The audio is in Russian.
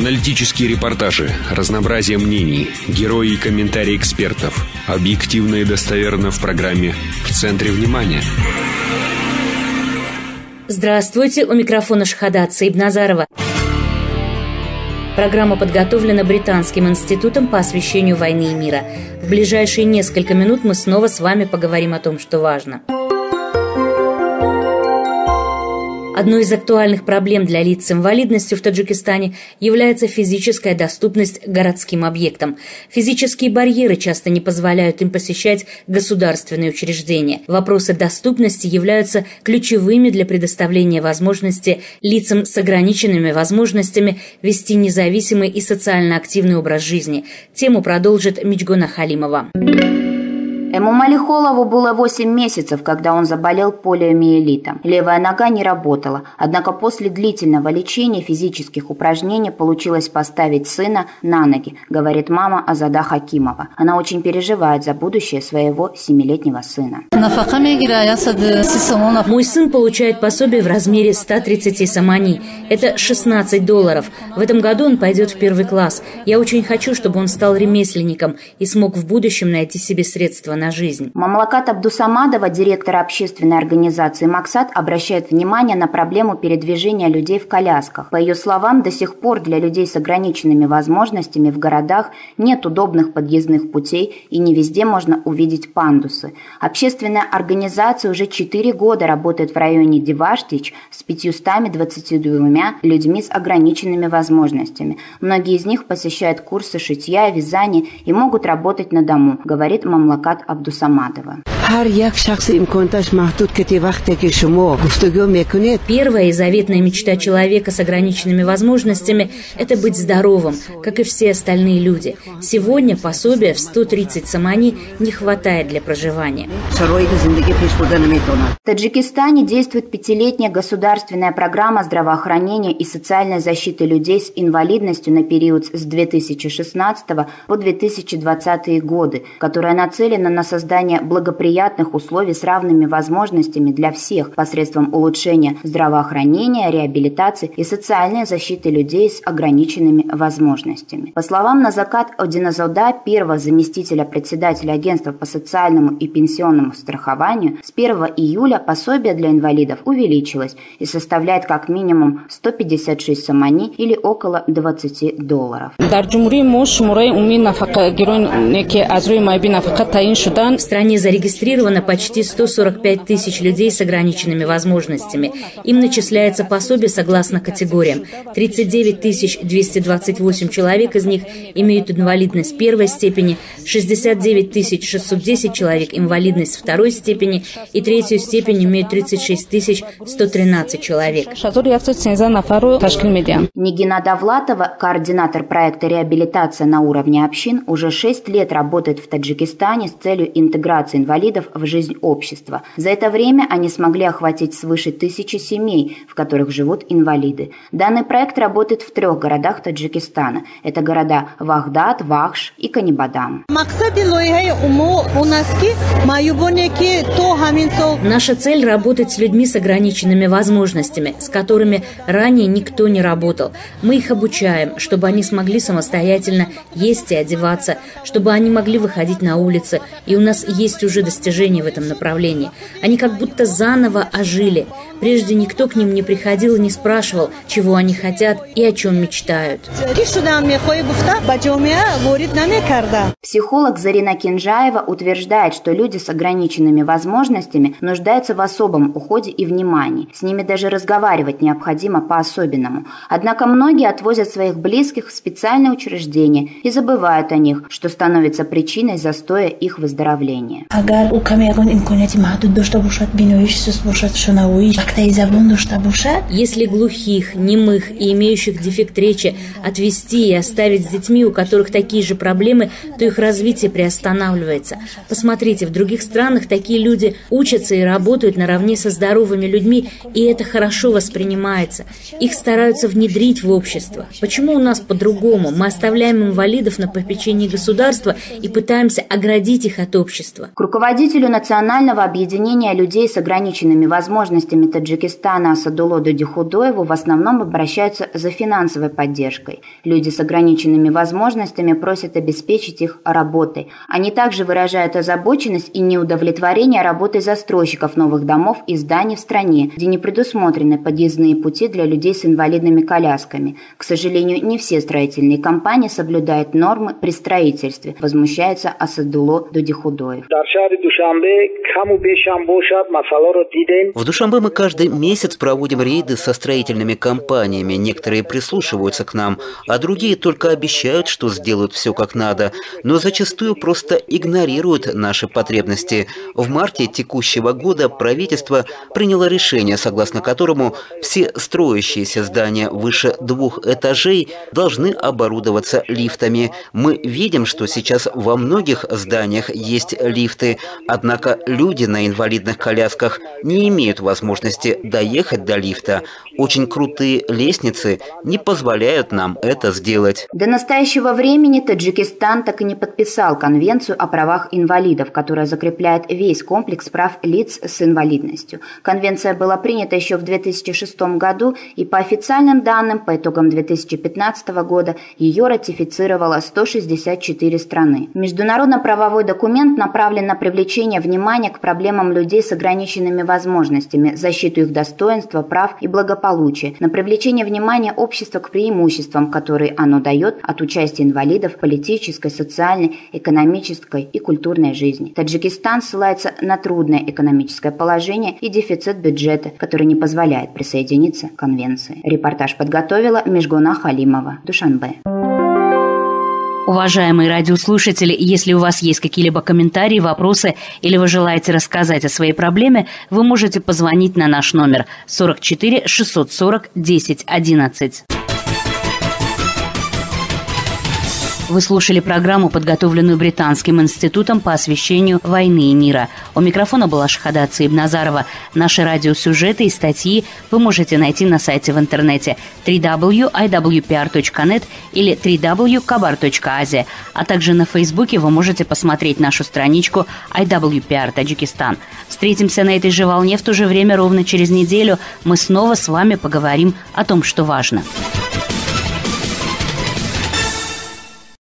Аналитические репортажи, разнообразие мнений, герои и комментарии экспертов. Объективно и достоверно в программе «В центре внимания». Здравствуйте, у микрофона Шахада Цаибназарова. Программа подготовлена Британским институтом по освещению войны и мира. В ближайшие несколько минут мы снова с вами поговорим о том, что важно – Одной из актуальных проблем для лиц с инвалидностью в Таджикистане является физическая доступность городским объектам. Физические барьеры часто не позволяют им посещать государственные учреждения. Вопросы доступности являются ключевыми для предоставления возможности лицам с ограниченными возможностями вести независимый и социально активный образ жизни. Тему продолжит Мичгона Халимова. Эмумали Холову было 8 месяцев, когда он заболел полиомиелитом. Левая нога не работала, однако после длительного лечения физических упражнений получилось поставить сына на ноги, говорит мама Азада Хакимова. Она очень переживает за будущее своего семилетнего сына. Мой сын получает пособие в размере 130 самани. Это 16 долларов. В этом году он пойдет в первый класс. Я очень хочу, чтобы он стал ремесленником и смог в будущем найти себе средства на жизнь. Мамлакат Абдусамадова, директор общественной организации «Максат», обращает внимание на проблему передвижения людей в колясках. По ее словам, до сих пор для людей с ограниченными возможностями в городах нет удобных подъездных путей и не везде можно увидеть пандусы. Общественная организация уже 4 года работает в районе Деваштич с 522 людьми с ограниченными возможностями. Многие из них посещают курсы шитья, вязания и могут работать на дому, говорит Мамлакат Абдусамадова. Первая и заветная мечта человека с ограниченными возможностями – это быть здоровым, как и все остальные люди. Сегодня пособия в 130 самани не хватает для проживания. В Таджикистане действует пятилетняя государственная программа здравоохранения и социальной защиты людей с инвалидностью на период с 2016 по 2020 годы, которая нацелена на создание благоприятных условий с равными возможностями для всех посредством улучшения здравоохранения, реабилитации и социальной защиты людей с ограниченными возможностями. По словам Назакат Одиназода, первого заместителя председателя агентства по социальному и пенсионному страхованию, с 1 июля пособие для инвалидов увеличилось и составляет как минимум 156 самани или около 20 долларов. В стране зарегистрировано почти 145 тысяч людей с ограниченными возможностями. Им начисляется пособие согласно категориям. 39 228 человек из них имеют инвалидность первой степени, 69 610 человек инвалидность второй степени и третью степень имеют 36 113 человек. Нигина Давлатова, координатор проекта реабилитация на уровне общин, уже 6 лет работает в Таджикистане с целью интеграции инвалидов в жизнь общества. За это время они смогли охватить свыше тысячи семей, в которых живут инвалиды. Данный проект работает в трех городах Таджикистана. Это города Вахдат, Вахш и Канибадам. Наша цель – работать с людьми с ограниченными возможностями, с которыми ранее никто не работал. Мы их обучаем, чтобы они смогли самостоятельно есть и одеваться, чтобы они могли выходить на улицы, и у нас есть уже достижения в этом направлении. Они как будто заново ожили. Прежде никто к ним не приходил и не спрашивал, чего они хотят и о чем мечтают. Психолог Зарина Кинжаева утверждает, что люди с ограниченными возможностями нуждаются в особом уходе и внимании. С ними даже разговаривать необходимо по-особенному. Однако многие отвозят своих близких в специальные учреждения и забывают о них, что становится причиной застоя их выздоровления. Если глухих, немых и имеющих дефект речи отвести и оставить с детьми, у которых такие же проблемы, то их развитие приостанавливается. Посмотрите, в других странах такие люди учатся и работают наравне со здоровыми людьми, и это хорошо воспринимается. Их стараются внедрить в общество. Почему у нас по-другому? Мы оставляем инвалидов на попечении государства и пытаемся оградить их от общества. К Руководителю Национального объединения людей с ограниченными возможностями Таджикистана Асадуло Дудихудоеву в основном обращаются за финансовой поддержкой. Люди с ограниченными возможностями просят обеспечить их работой. Они также выражают озабоченность и неудовлетворение работой застройщиков новых домов и зданий в стране, где не предусмотрены подъездные пути для людей с инвалидными колясками. К сожалению, не все строительные компании соблюдают нормы при строительстве, возмущается Асадуло Дудихудоев. В Душамбе мы каждый месяц проводим рейды со строительными компаниями. Некоторые прислушиваются к нам, а другие только обещают, что сделают все как надо, но зачастую просто игнорируют наши потребности. В марте текущего года правительство приняло решение, согласно которому все строящиеся здания выше двух этажей должны оборудоваться лифтами. Мы видим, что сейчас во многих зданиях есть лифты, однако люди на инвалидных колясках не имеют возможности доехать до лифта. Очень крутые лестницы не позволяют нам это сделать. До настоящего времени Таджикистан так и не подписал Конвенцию о правах инвалидов, которая закрепляет весь комплекс прав лиц с инвалидностью. Конвенция была принята еще в 2006 году, и по официальным данным, по итогам 2015 года, ее ратифицировало 164 страны. Международно-правовой документ направлен на привлечение внимания к проблемам людей с ограниченными возможностями, защиту их достоинства, прав и благополучия, на привлечение внимания общества к преимуществам, которые оно дает от участия инвалидов в политической, социальной, экономической и культурной жизни. Таджикистан ссылается на трудное экономическое положение и дефицит бюджета, который не позволяет присоединиться к конвенции. Репортаж подготовила Межгуна Халимова, Душанбе. Уважаемые радиослушатели, если у вас есть какие-либо комментарии, вопросы или вы желаете рассказать о своей проблеме, вы можете позвонить на наш номер 44 640 10 11. Вы слушали программу, подготовленную Британским институтом по освещению войны и мира. У микрофона была Шахада Цибназарова. Наши радиосюжеты и статьи вы можете найти на сайте в интернете www.iwpr.net или www.kabar.asia, а также на Фейсбуке вы можете посмотреть нашу страничку IWPR Таджикистан. Встретимся на этой же волне в то же время ровно через неделю. Мы снова с вами поговорим о том, что важно.